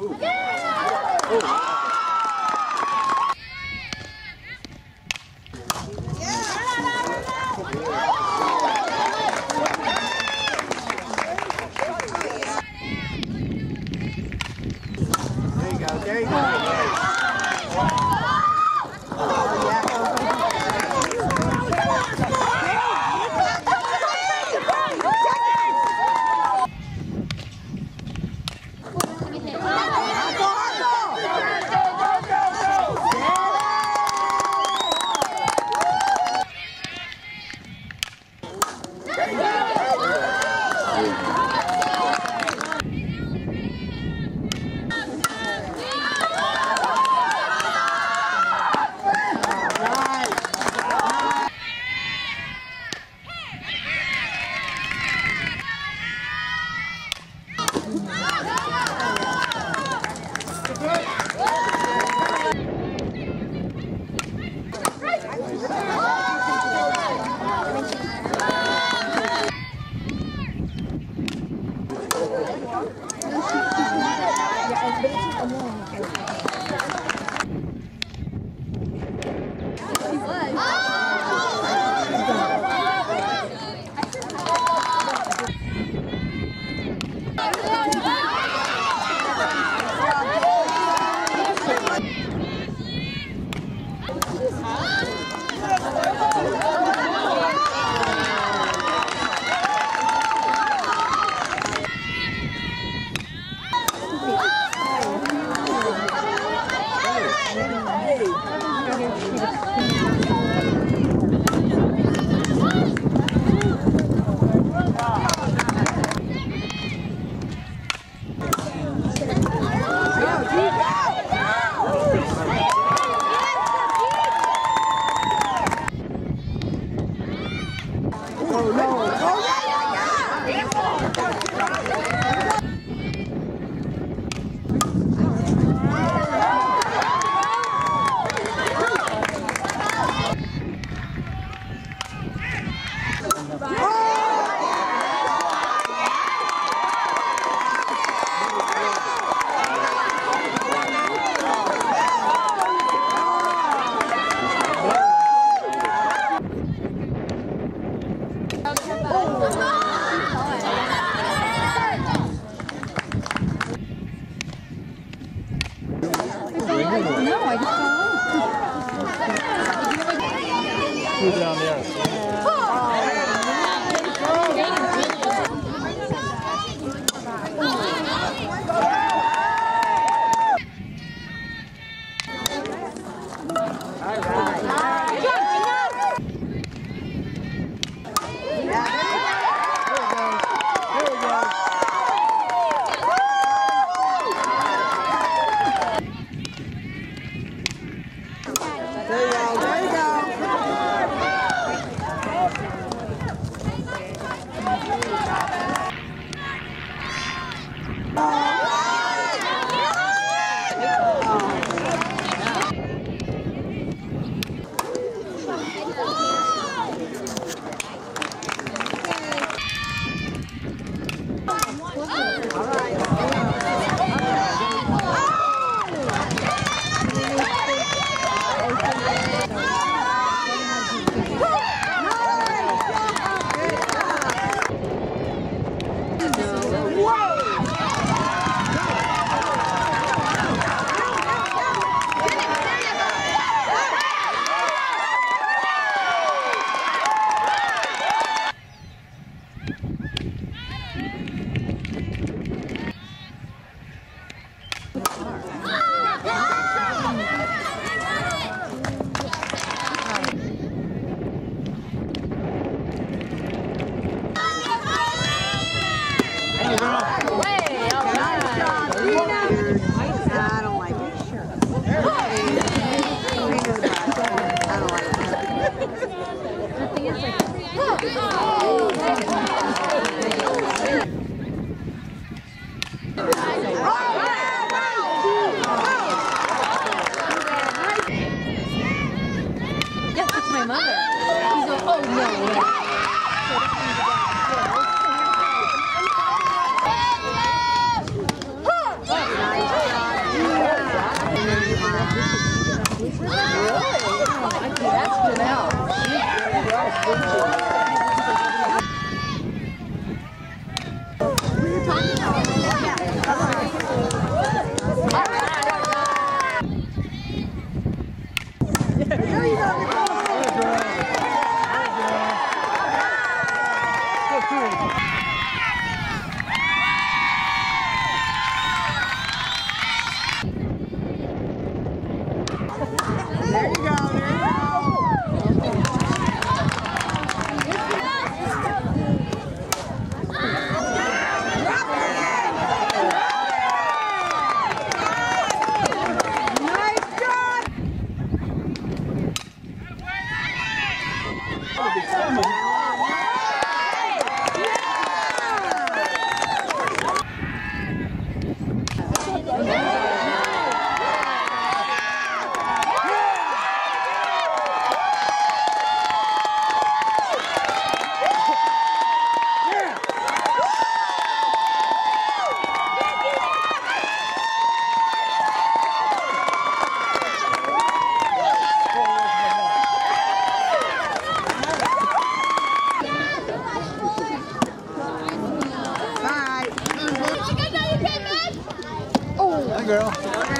There 思うんだけど。No, I just Who's down there? That'll be. Girl.